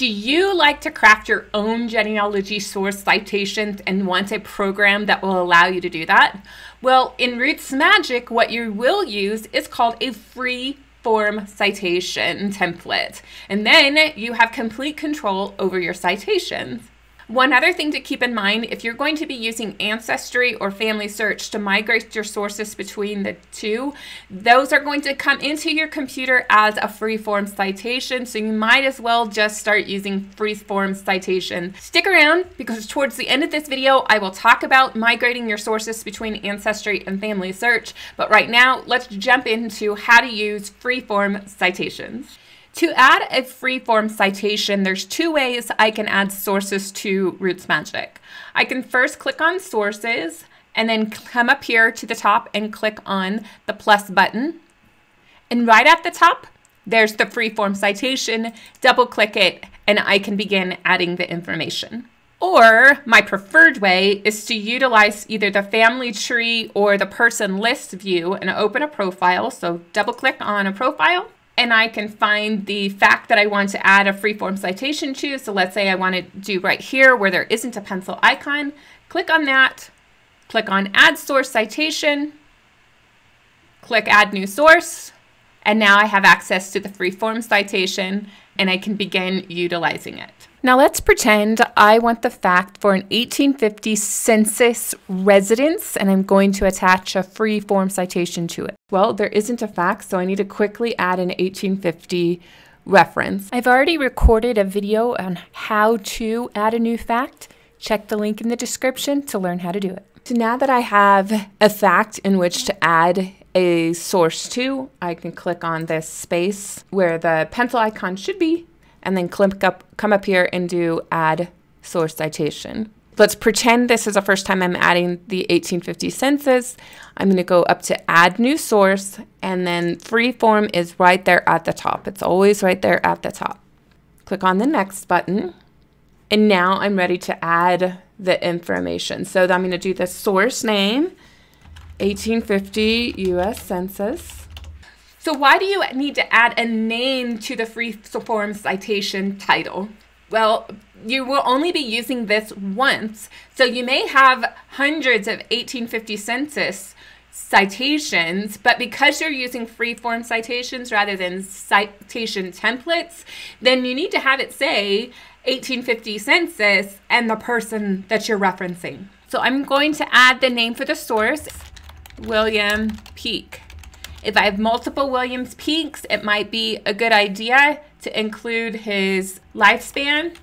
Do you like to craft your own genealogy source citations and want a program that will allow you to do that? Well, in RootsMagic, what you will use is called a free form citation template. And then you have complete control over your citations. One other thing to keep in mind if you're going to be using Ancestry or FamilySearch to migrate your sources between the two, those are going to come into your computer as a free-form citation, so you might as well just start using free-form citation. Stick around because towards the end of this video, I will talk about migrating your sources between Ancestry and FamilySearch, but right now, let's jump into how to use free-form citations. To add a free-form citation, there's two ways I can add sources to RootsMagic. I can first click on Sources and then come up here to the top and click on the plus button. And right at the top, there's the free-form citation. Double click it and I can begin adding the information. Or my preferred way is to utilize either the family tree or the person list view and open a profile. So double click on a profile and I can find the fact that I want to add a freeform citation to. So let's say I want to do right here where there isn't a pencil icon. Click on that, click on Add Source Citation, click Add New Source, and now I have access to the freeform citation and I can begin utilizing it. Now let's pretend I want the fact for an 1850 census residence and I'm going to attach a free form citation to it. Well, there isn't a fact, so I need to quickly add an 1850 reference. I've already recorded a video on how to add a new fact. Check the link in the description to learn how to do it. So now that I have a fact in which to add a source to, I can click on this space where the pencil icon should be and then click up, come up here and do add source citation. Let's pretend this is the first time I'm adding the 1850 census. I'm going to go up to add new source and then free form is right there at the top. It's always right there at the top. Click on the next button. And now I'm ready to add the information. So I'm going to do the source name, 1850 US Census. So why do you need to add a name to the free form citation title? Well, you will only be using this once. So you may have hundreds of 1850 census citations, but because you're using free form citations rather than citation templates, then you need to have it say 1850 census and the person that you're referencing. So I'm going to add the name for the source, William Peak. If I have multiple Williams Peaks, it might be a good idea to include his lifespan.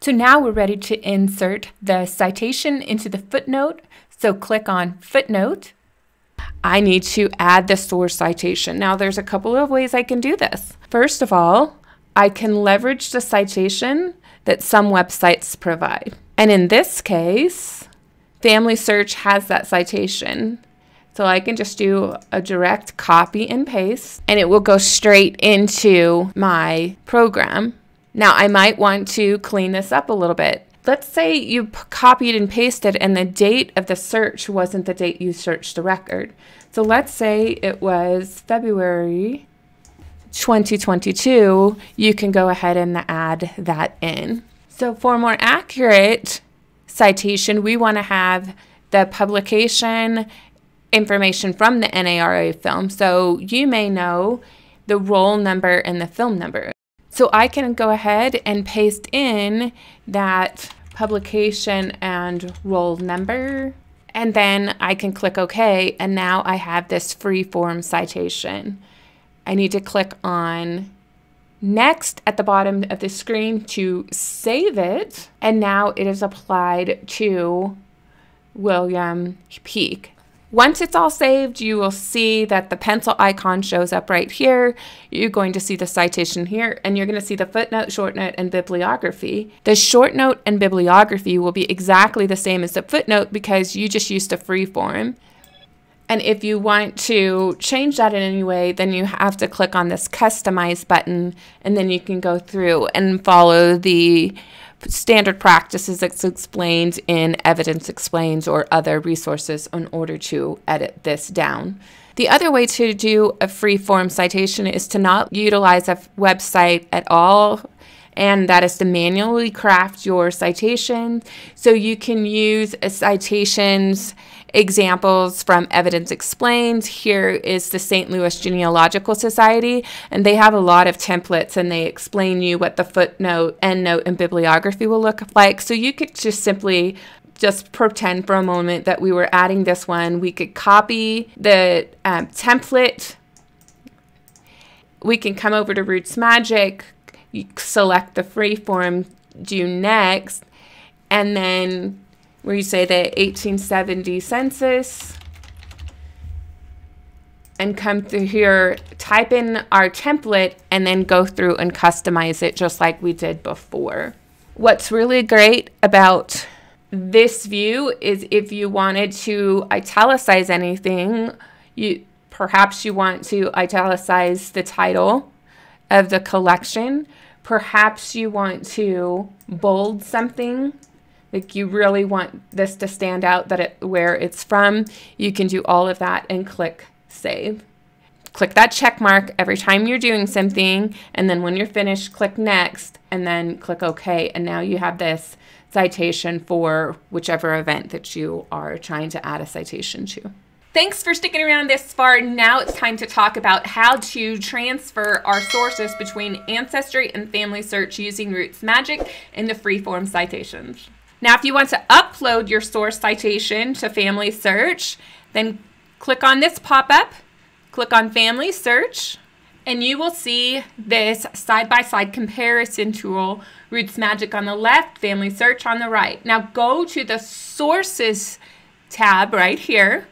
So now we're ready to insert the citation into the footnote. So click on footnote. I need to add the source citation. Now there's a couple of ways I can do this. First of all, I can leverage the citation that some websites provide. And in this case, FamilySearch has that citation. So I can just do a direct copy and paste and it will go straight into my program. Now I might want to clean this up a little bit. Let's say you copied and pasted and the date of the search wasn't the date you searched the record. So let's say it was February 2022, you can go ahead and add that in. So for more accurate citation, we want to have the publication information from the NARA film. So you may know the roll number and the film number. So I can go ahead and paste in that publication and roll number. And then I can click OK. And now I have this free form citation. I need to click on next at the bottom of the screen to save it. And now it is applied to William Peak. Once it's all saved, you will see that the pencil icon shows up right here. You're going to see the citation here, and you're going to see the footnote, short note, and bibliography. The short note and bibliography will be exactly the same as the footnote because you just used a free form. And if you want to change that in any way, then you have to click on this customize button and then you can go through and follow the standard practices that's explained in Evidence Explains or other resources in order to edit this down. The other way to do a free form citation is to not utilize a website at all and that is to manually craft your citation. So you can use citations examples from Evidence Explained. Here is the St. Louis Genealogical Society, and they have a lot of templates and they explain you what the footnote, endnote, and bibliography will look like. So you could just simply just pretend for a moment that we were adding this one. We could copy the um, template. We can come over to RootsMagic, select the free form, do next, and then where you say the 1870 census and come through here, type in our template, and then go through and customize it just like we did before. What's really great about this view is if you wanted to italicize anything, you perhaps you want to italicize the title of the collection. Perhaps you want to bold something like you really want this to stand out that it where it's from, you can do all of that and click save. Click that check mark every time you're doing something, and then when you're finished, click next, and then click OK. And now you have this citation for whichever event that you are trying to add a citation to. Thanks for sticking around this far. Now it's time to talk about how to transfer our sources between Ancestry and FamilySearch using RootsMagic in the freeform citations. Now, if you want to upload your source citation to FamilySearch, then click on this pop-up, click on FamilySearch, and you will see this side-by-side -side comparison tool, RootsMagic on the left, FamilySearch on the right. Now go to the Sources tab right here.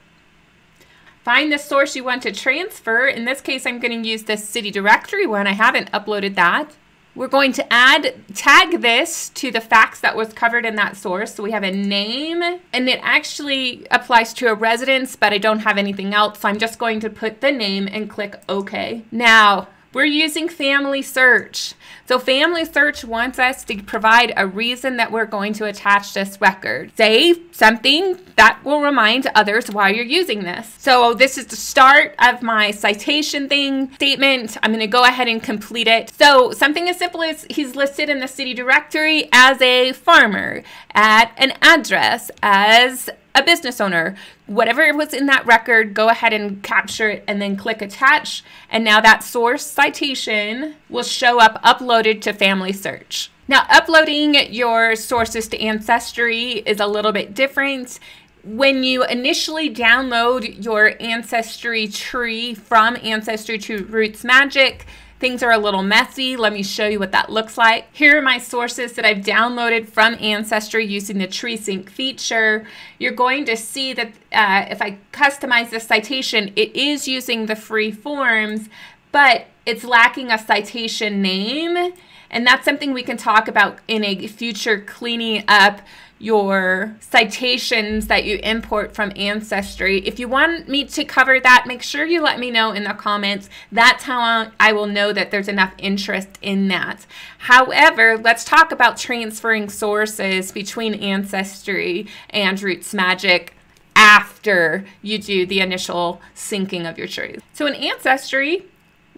Find the source you want to transfer. In this case, I'm going to use the city directory one. I haven't uploaded that. We're going to add, tag this to the facts that was covered in that source. So we have a name and it actually applies to a residence, but I don't have anything else. So I'm just going to put the name and click OK. Now, we're using FamilySearch. So FamilySearch wants us to provide a reason that we're going to attach this record. Say something that will remind others why you're using this. So this is the start of my citation thing statement. I'm going to go ahead and complete it. So something as simple as he's listed in the city directory as a farmer, at an address, as a business owner. Whatever was in that record, go ahead and capture it and then click attach. And now that source citation will show up uploaded to FamilySearch. Now, uploading your sources to Ancestry is a little bit different. When you initially download your Ancestry tree from Ancestry to RootsMagic, Things are a little messy. Let me show you what that looks like. Here are my sources that I've downloaded from Ancestry using the Tree Sync feature. You're going to see that uh, if I customize the citation, it is using the free forms, but it's lacking a citation name. And that's something we can talk about in a future cleaning up your citations that you import from Ancestry. If you want me to cover that, make sure you let me know in the comments. That's how I will know that there's enough interest in that. However, let's talk about transferring sources between Ancestry and RootsMagic after you do the initial syncing of your trees. So in Ancestry,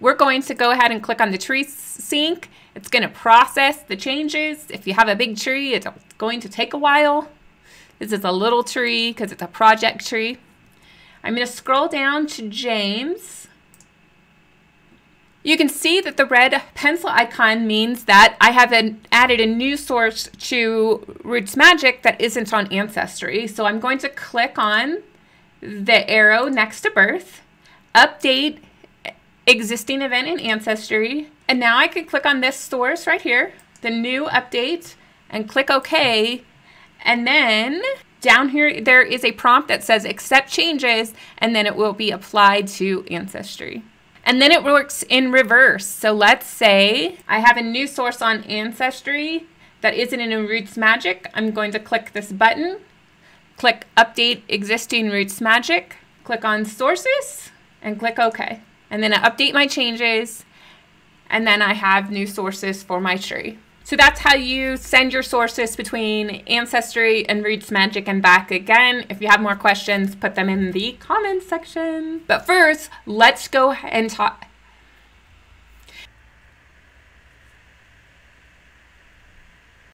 we're going to go ahead and click on the tree sync. It's going to process the changes. If you have a big tree, it's going to take a while. This is a little tree because it's a project tree. I'm going to scroll down to James. You can see that the red pencil icon means that I have an, added a new source to RootsMagic that isn't on Ancestry. So I'm going to click on the arrow next to birth, update existing event in Ancestry, and now I can click on this source right here, the new update, and click OK. And then down here, there is a prompt that says accept changes, and then it will be applied to Ancestry. And then it works in reverse. So let's say I have a new source on Ancestry that isn't in RootsMagic. I'm going to click this button, click Update Existing RootsMagic, click on sources and click OK. And then I update my changes and then I have new sources for my tree. So that's how you send your sources between Ancestry and RootsMagic and back again. If you have more questions, put them in the comments section. But first, let's go and talk